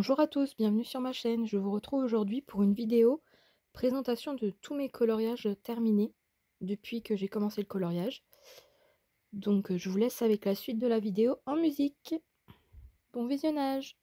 Bonjour à tous, bienvenue sur ma chaîne. Je vous retrouve aujourd'hui pour une vidéo présentation de tous mes coloriages terminés depuis que j'ai commencé le coloriage. Donc euh, je vous laisse avec la suite de la vidéo en musique. Bon visionnage